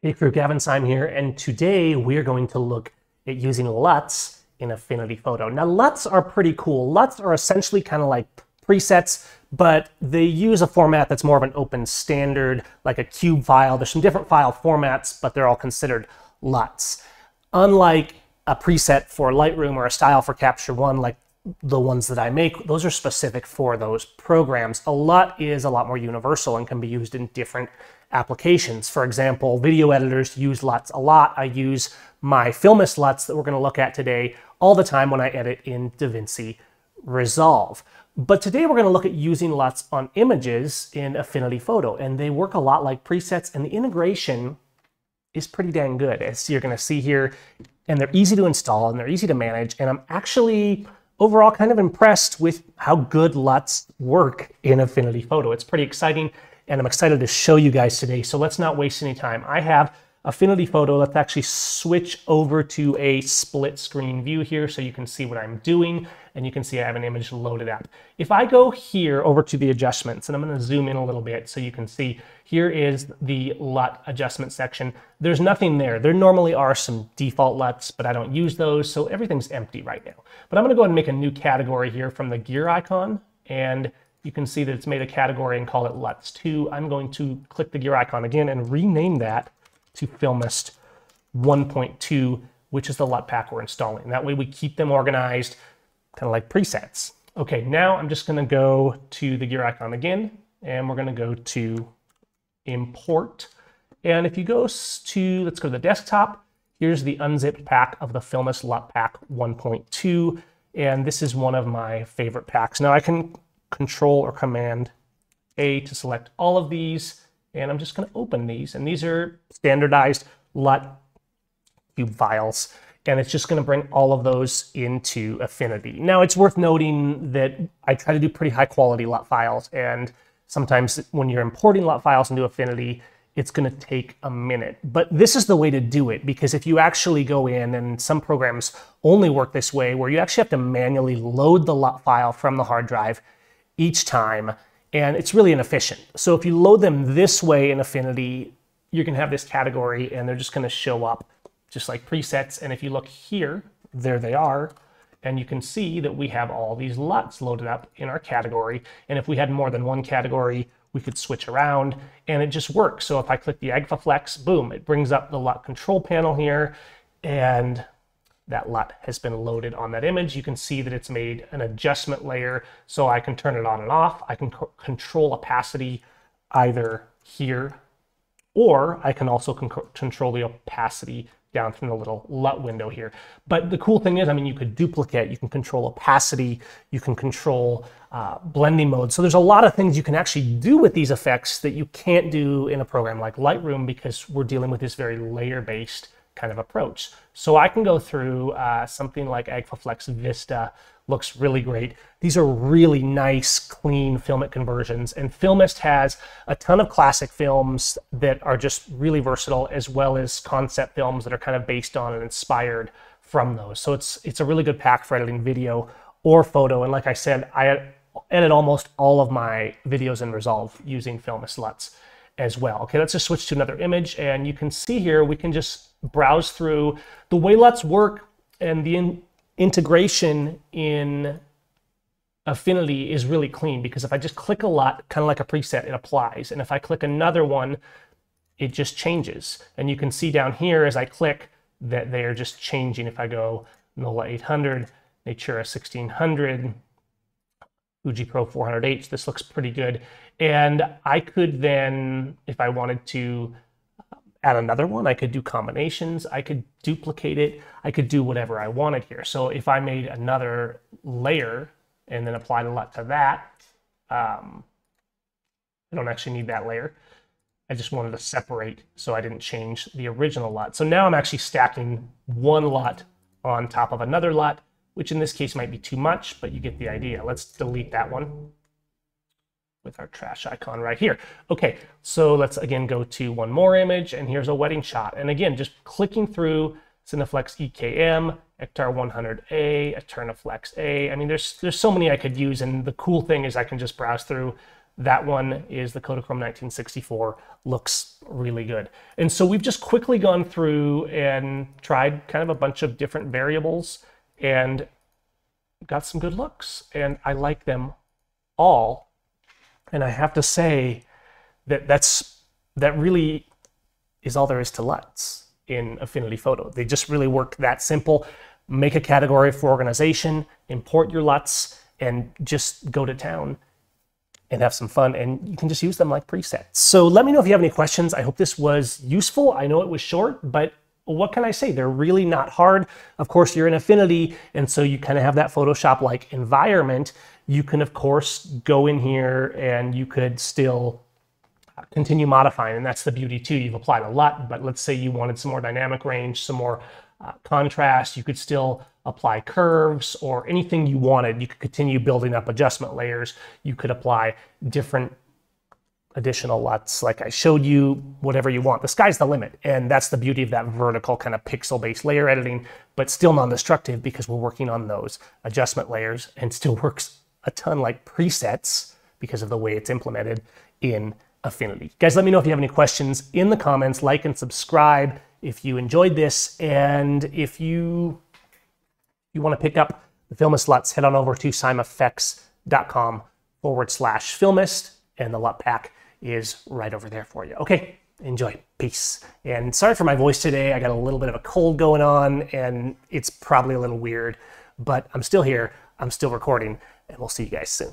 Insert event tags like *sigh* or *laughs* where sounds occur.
Hey crew, Gavin Seim here, and today we're going to look at using LUTs in Affinity Photo. Now LUTs are pretty cool. LUTs are essentially kind of like presets, but they use a format that's more of an open standard, like a cube file. There's some different file formats, but they're all considered LUTs. Unlike a preset for Lightroom or a style for Capture One, like the ones that I make, those are specific for those programs. A LUT is a lot more universal and can be used in different applications. For example, video editors use LUTs a lot. I use my Filmist LUTs that we're going to look at today all the time when I edit in DaVinci Resolve. But today we're going to look at using LUTs on images in Affinity Photo, and they work a lot like presets, and the integration is pretty dang good, as you're going to see here. And they're easy to install, and they're easy to manage, and I'm actually overall kind of impressed with how good LUTs work in Affinity Photo. It's pretty exciting and I'm excited to show you guys today. So let's not waste any time. I have Affinity Photo. Let's actually switch over to a split screen view here so you can see what I'm doing and you can see I have an image loaded up. If I go here over to the adjustments and I'm going to zoom in a little bit so you can see here is the LUT adjustment section. There's nothing there. There normally are some default LUTs, but I don't use those, so everything's empty right now. But I'm going to go ahead and make a new category here from the gear icon and you can see that it's made a category and call it LUTs2. I'm going to click the gear icon again and rename that to Filmist 1.2, which is the LUT pack we're installing. That way we keep them organized, kind of like presets. Okay, now I'm just gonna go to the gear icon again, and we're gonna go to import. And if you go to, let's go to the desktop, here's the unzipped pack of the Filmist LUT pack 1.2. And this is one of my favorite packs. Now I can Control or Command A to select all of these. And I'm just going to open these. And these are standardized LUT cube files. And it's just going to bring all of those into Affinity. Now, it's worth noting that I try to do pretty high quality LUT files. And sometimes when you're importing LUT files into Affinity, it's going to take a minute. But this is the way to do it because if you actually go in, and some programs only work this way, where you actually have to manually load the LUT file from the hard drive each time, and it's really inefficient. So if you load them this way in Affinity, you can have this category and they're just gonna show up just like presets. And if you look here, there they are. And you can see that we have all these LUTs loaded up in our category. And if we had more than one category, we could switch around and it just works. So if I click the Agfa Flex, boom, it brings up the LUT control panel here. And that LUT has been loaded on that image. You can see that it's made an adjustment layer so I can turn it on and off. I can control opacity either here or I can also con control the opacity down from the little LUT window here. But the cool thing is, I mean, you could duplicate, you can control opacity, you can control uh, blending mode. So there's a lot of things you can actually do with these effects that you can't do in a program like Lightroom because we're dealing with this very layer-based kind of approach. So I can go through uh, something like Agfa Vista, looks really great. These are really nice, clean Filmic conversions. And Filmist has a ton of classic films that are just really versatile, as well as concept films that are kind of based on and inspired from those. So it's, it's a really good pack for editing video or photo. And like I said, I edit almost all of my videos in Resolve using Filmist LUTs as well. Okay, let's just switch to another image and you can see here, we can just browse through the way LUTs work and the in integration in Affinity is really clean because if I just click a LUT, kind of like a preset, it applies. And if I click another one, it just changes. And you can see down here as I click that they are just changing. If I go NOLA 800, Natura 1600, Fuji Pro 400H. This looks pretty good. And I could then, if I wanted to add another one, I could do combinations, I could duplicate it, I could do whatever I wanted here. So if I made another layer and then applied a LUT to that, um, I don't actually need that layer. I just wanted to separate so I didn't change the original LUT. So now I'm actually stacking one LUT on top of another LUT which in this case might be too much, but you get the idea. Let's delete that one with our trash icon right here. Okay, so let's again go to one more image, and here's a wedding shot. And again, just clicking through Cineflex EKM, Ektar 100A, Eternaflex A. I mean, there's there's so many I could use, and the cool thing is I can just browse through That one is the Kodachrome 1964. Looks really good. And so we've just quickly gone through and tried kind of a bunch of different variables and got some good looks. And I like them all. And I have to say that that's that really is all there is to LUTs in Affinity Photo. They just really work that simple. Make a category for organization, import your LUTs, and just go to town and have some fun. And you can just use them like presets. So let me know if you have any questions. I hope this was useful. I know it was short, but what can I say? They're really not hard. Of course, you're in Affinity, and so you kind of have that Photoshop-like environment. You can, of course, go in here and you could still continue modifying, and that's the beauty too. You've applied a LUT, but let's say you wanted some more dynamic range, some more uh, contrast, you could still apply curves or anything you wanted. You could continue building up adjustment layers. You could apply different additional LUTs like I showed you, whatever you want. The sky's the limit. And that's the beauty of that vertical kind of pixel-based layer editing, but still non-destructive because we're working on those adjustment layers and still *laughs* works a ton like presets because of the way it's implemented in Affinity. Guys, let me know if you have any questions in the comments, like and subscribe if you enjoyed this. And if you, you want to pick up the Filmist LUTs, head on over to seimeffects.com forward slash Filmist, and the LUT pack is right over there for you. Okay, enjoy. Peace. And sorry for my voice today. I got a little bit of a cold going on, and it's probably a little weird, but I'm still here. I'm still recording, and we'll see you guys soon.